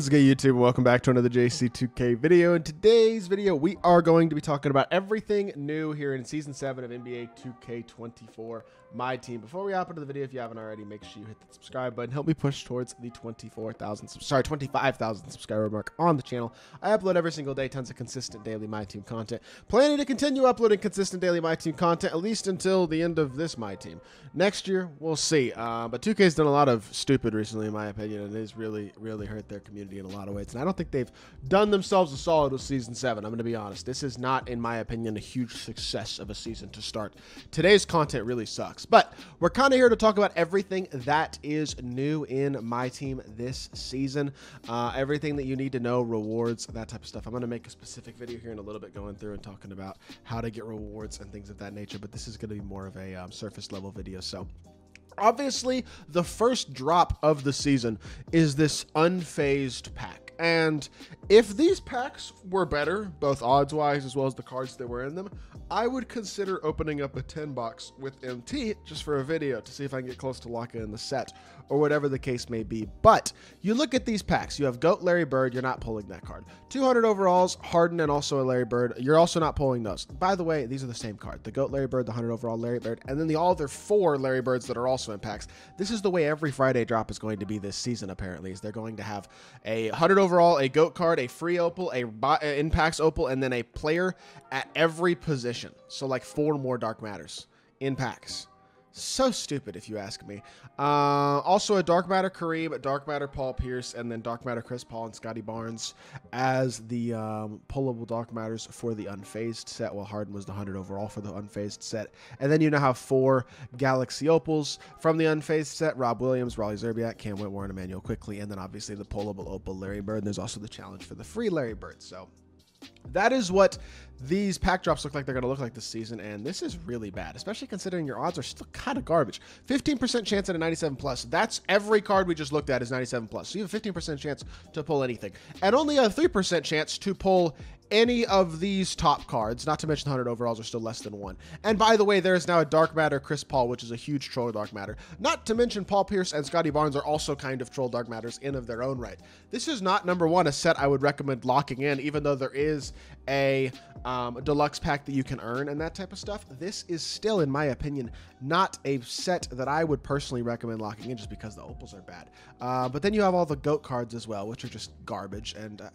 is good YouTube welcome back to another JC2K video. In today's video, we are going to be talking about everything new here in Season 7 of NBA 2K24 My Team. Before we hop into the video, if you haven't already, make sure you hit the subscribe button. Help me push towards the 24,000, sorry, 25,000 subscriber mark on the channel. I upload every single day, tons of consistent daily My Team content. Planning to continue uploading consistent daily My Team content, at least until the end of this My Team. Next year, we'll see. Uh, but 2K's done a lot of stupid recently, in my opinion, and it has really, really hurt their community in a lot of ways. And I don't think they've done themselves a solid with season seven. I'm going to be honest. This is not, in my opinion, a huge success of a season to start. Today's content really sucks. But we're kind of here to talk about everything that is new in my team this season. Uh, everything that you need to know, rewards, that type of stuff. I'm going to make a specific video here in a little bit going through and talking about how to get rewards and things of that nature. But this is going to be more of a um, surface level video. So obviously the first drop of the season is this unfazed pack and if these packs were better both odds wise as well as the cards that were in them i would consider opening up a 10 box with mt just for a video to see if i can get close to locking in the set or whatever the case may be. But you look at these packs. You have goat larry bird. You're not pulling that card. 200 overalls harden and also a larry bird. You're also not pulling those. By the way these are the same card. The goat larry bird the 100 overall larry bird and then the all other four larry birds that are also in packs. This is the way every Friday drop is going to be this season, apparently, is they're going to have a 100 overall, a GOAT card, a free opal, a uh, impacts opal, and then a player at every position. So like four more Dark Matters in packs. So stupid, if you ask me. Uh, also, a Dark Matter Kareem, Dark Matter Paul Pierce, and then Dark Matter Chris Paul and Scottie Barnes as the um, pullable Dark Matters for the Unfazed set. while Harden was the 100 overall for the Unfazed set. And then you now have four Galaxy Opals from the Unfazed set Rob Williams, Raleigh Zerbiak, Cam Whitmore, and Immanuel Quickley. And then obviously the pullable Opal Larry Bird. And there's also the challenge for the free Larry Bird. So that is what these pack drops look like they're going to look like this season, and this is really bad, especially considering your odds are still kind of garbage. 15% chance at a 97 plus. That's every card we just looked at is 97 plus. So you have a 15% chance to pull anything, and only a 3% chance to pull any of these top cards, not to mention 100 overalls are still less than one. And by the way, there is now a Dark Matter Chris Paul, which is a huge troll Dark Matter. Not to mention Paul Pierce and Scottie Barnes are also kind of troll Dark Matters in of their own right. This is not, number one, a set I would recommend locking in, even though there is a um, deluxe pack that you can earn and that type of stuff. This is still, in my opinion, not a set that I would personally recommend locking in just because the opals are bad. Uh, but then you have all the GOAT cards as well, which are just garbage. And uh,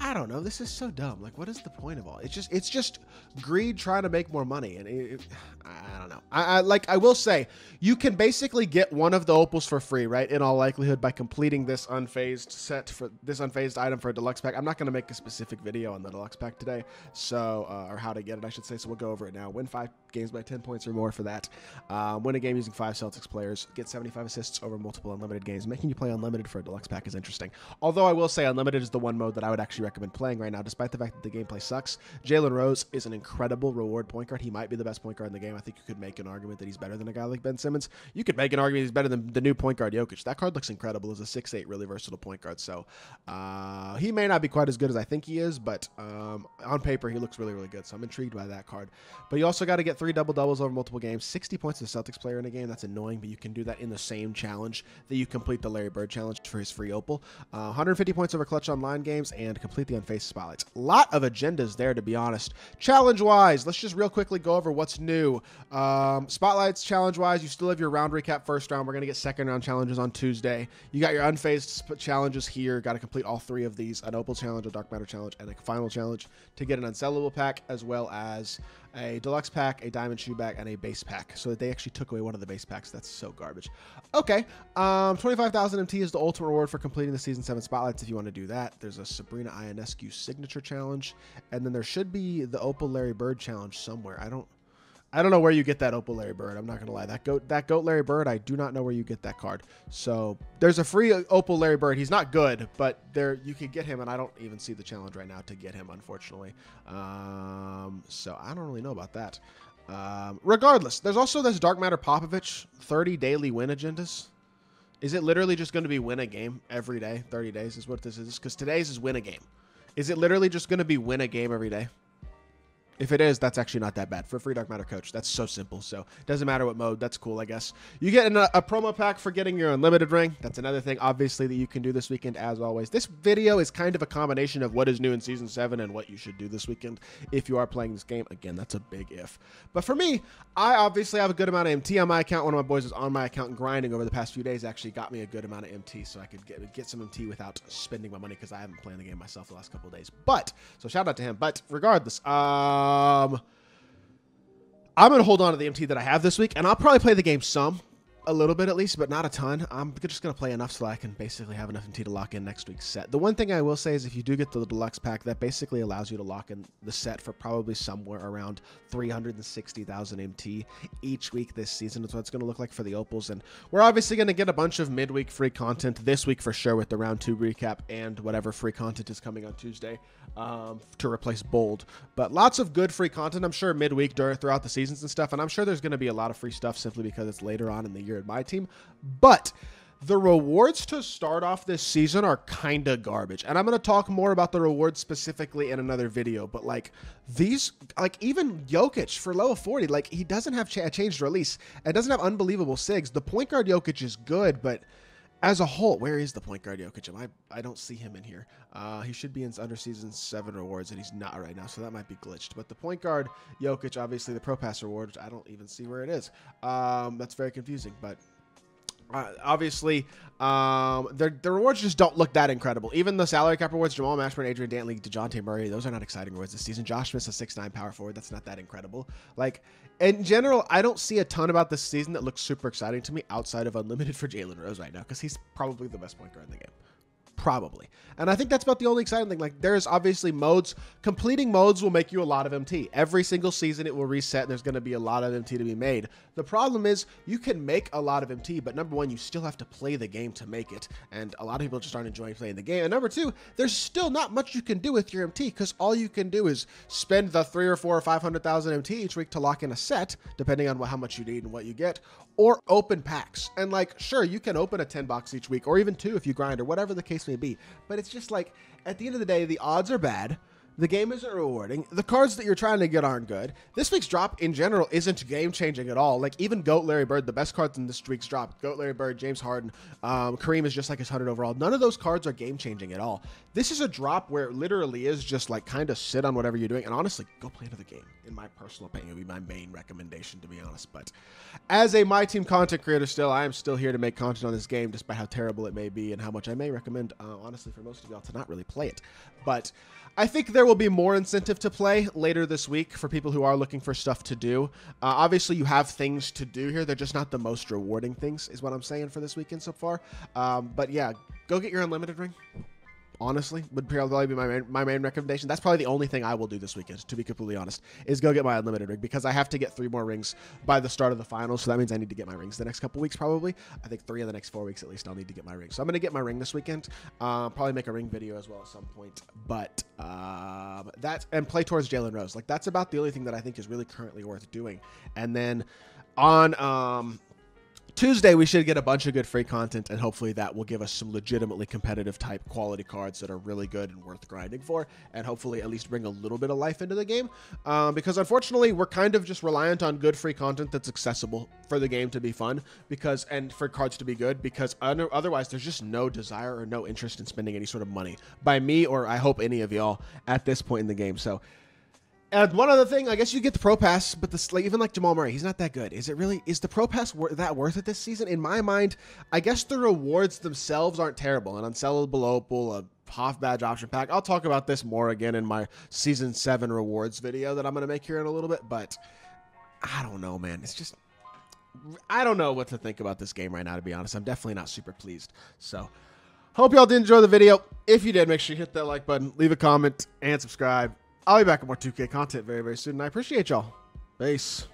I don't know. This is so dumb. Like, what is the point of all? It's just, it's just greed trying to make more money, and it, it, I don't know. I, I, like, I will say, you can basically get one of the opals for free, right? In all likelihood, by completing this unfazed set for this unfazed item for a deluxe pack. I'm not going to make a specific video on the deluxe pack today, so uh, or how to get it, I should say. So we'll go over it now. Win five games by 10 points or more for that. Um, win a game using five Celtics players. Get 75 assists over multiple unlimited games. Making you play unlimited for a deluxe pack is interesting. Although I will say, unlimited is the one mode that I would actually recommend playing right now, despite the fact that the gameplay sucks. Jalen Rose is an incredible reward point guard. He might be the best point guard in the game. I think you could make an argument that he's better than a guy like Ben Simmons. You could make an argument he's better than the new point guard Jokic. That card looks incredible as a six-eight, really versatile point guard. So uh, he may not be quite as good as I think he is, but um, on paper he looks really, really good. So I'm intrigued by that card. But you also got to get three double doubles over multiple games. 60 points as a Celtics player in a game. That's annoying, but you can do that in the same challenge that you complete the Larry Bird challenge for his free opal. Uh, 150 points over clutch online games and complete the unfazed spotlights. Lot of agendas there, to be honest. Challenge wise, let's just real quickly go over what's new. Um, spotlights challenge wise, you still have your round recap first round. We're going to get second round challenges on Tuesday. You got your unfazed challenges here. Got to complete all three of these an opal challenge, a dark matter challenge, and a final challenge to get an unsellable pack, as well as a deluxe pack, a diamond shoe bag, and a base pack. So they actually took away one of the base packs. That's so garbage. Okay, um, 25,000 MT is the ultimate reward for completing the Season 7 Spotlights if you want to do that. There's a Sabrina Ionescu signature challenge, and then there should be the Opal Larry Bird challenge somewhere. I don't I don't know where you get that Opal Larry Bird. I'm not gonna lie. That goat, that goat Larry Bird, I do not know where you get that card. So there's a free Opal Larry Bird. He's not good, but there you can get him, and I don't even see the challenge right now to get him, unfortunately. Um, so I don't really know about that. Um, regardless, there's also this Dark Matter Popovich 30 daily win agendas. Is it literally just going to be win a game every day? 30 days is what this is. Because today's is win a game. Is it literally just going to be win a game every day? If it is, that's actually not that bad for free Dark Matter Coach. That's so simple. So doesn't matter what mode. That's cool, I guess. You get a, uh, a, promo pack for getting your unlimited ring. That's another thing, obviously, that you can do this weekend. As always, this video is kind of a combination of what is new in season seven and what you should do this weekend if you are playing this game. Again, that's a big if. But for me, I obviously have a good amount of MT on my account. One of my boys was on my account grinding over the past few days. Actually, got me a good amount of MT, so I could get get some MT without spending my money because I haven't played the game myself the last couple of days. But so shout out to him. But regardless, uh, um. I'm going to hold on to the MT that I have this week, and I'll probably play the game some a little bit at least, but not a ton. I'm just going to play enough so I can basically have enough MT to lock in next week's set. The one thing I will say is if you do get the deluxe pack, that basically allows you to lock in the set for probably somewhere around 360,000 MT each week this season. That's what it's going to look like for the Opals. And we're obviously going to get a bunch of midweek free content this week for sure with the round two recap and whatever free content is coming on Tuesday um, to replace Bold. But lots of good free content, I'm sure, midweek during, throughout the seasons and stuff. And I'm sure there's going to be a lot of free stuff simply because it's later on in the year at my team. But the rewards to start off this season are kind of garbage. And I'm going to talk more about the rewards specifically in another video. But like these, like even Jokic for level 40, like he doesn't have a changed release and doesn't have unbelievable SIGs. The point guard Jokic is good, but as a whole, where is the point guard Jokic? I I don't see him in here. Uh, he should be in under season seven rewards, and he's not right now, so that might be glitched. But the point guard Jokic, obviously the pro pass reward, which I don't even see where it is. Um, that's very confusing, but uh, obviously, um, the, the rewards just don't look that incredible. Even the salary cap rewards, Jamal Mashburn, Adrian Dantley, Dejounte Murray, those are not exciting rewards this season. Josh Smith's a six nine power forward. That's not that incredible. Like, in general, I don't see a ton about this season that looks super exciting to me outside of Unlimited for Jalen Rose right now because he's probably the best point guard in the game probably. And I think that's about the only exciting thing. Like, there's obviously modes. Completing modes will make you a lot of MT. Every single season, it will reset, and there's going to be a lot of MT to be made. The problem is, you can make a lot of MT, but number one, you still have to play the game to make it. And a lot of people just aren't enjoying playing the game. And number two, there's still not much you can do with your MT, because all you can do is spend the three or four or 500,000 MT each week to lock in a set, depending on what, how much you need and what you get, or open packs. And like, sure, you can open a 10 box each week, or even two if you grind, or whatever the case may be. But it's just like at the end of the day, the odds are bad. The game isn't rewarding. The cards that you're trying to get aren't good. This week's drop in general isn't game changing at all. Like even Goat Larry Bird, the best cards in this week's drop, Goat Larry Bird, James Harden, um, Kareem is just like his 100 overall. None of those cards are game changing at all. This is a drop where it literally is just like kind of sit on whatever you're doing and honestly go play another game. In my personal opinion, it would be my main recommendation to be honest. But as a my team content creator, still I am still here to make content on this game, despite how terrible it may be and how much I may recommend, uh, honestly, for most of y'all to not really play it. But I think there will be more incentive to play later this week for people who are looking for stuff to do. Uh, obviously, you have things to do here. They're just not the most rewarding things, is what I'm saying for this weekend so far. Um, but yeah, go get your unlimited ring honestly, would probably be my main, my main recommendation. That's probably the only thing I will do this weekend, to be completely honest, is go get my unlimited ring because I have to get three more rings by the start of the finals. So that means I need to get my rings the next couple weeks, probably. I think three of the next four weeks at least, I'll need to get my ring. So I'm to get my ring this weekend. Uh, probably make a ring video as well at some point. But um, that and play towards Jalen Rose. Like that's about the only thing that I think is really currently worth doing. And then on um, Tuesday, we should get a bunch of good free content, and hopefully that will give us some legitimately competitive type quality cards that are really good and worth grinding for, and hopefully at least bring a little bit of life into the game. Um, because unfortunately, we're kind of just reliant on good free content that's accessible for the game to be fun, because and for cards to be good, because otherwise there's just no desire or no interest in spending any sort of money by me or I hope any of y'all at this point in the game. So and one other thing, I guess you get the pro pass, but the like, even like Jamal Murray, he's not that good. Is it really? Is the pro pass wor- that worth it this season? In my mind, I guess the rewards themselves aren't terrible. An unsellable opal, a half badge option pack. I'll talk about this more again in my season seven rewards video that I'm gonna make here in a little bit. But I don't know, man. It's just I don't know what to think about this game right now. To be honest, I'm definitely not super pleased. So. Hope y'all did enjoy the video. If you did, make sure you hit that like button, leave a comment, and subscribe. I'll be back with more 2K content very, very soon. And I appreciate y'all. Peace.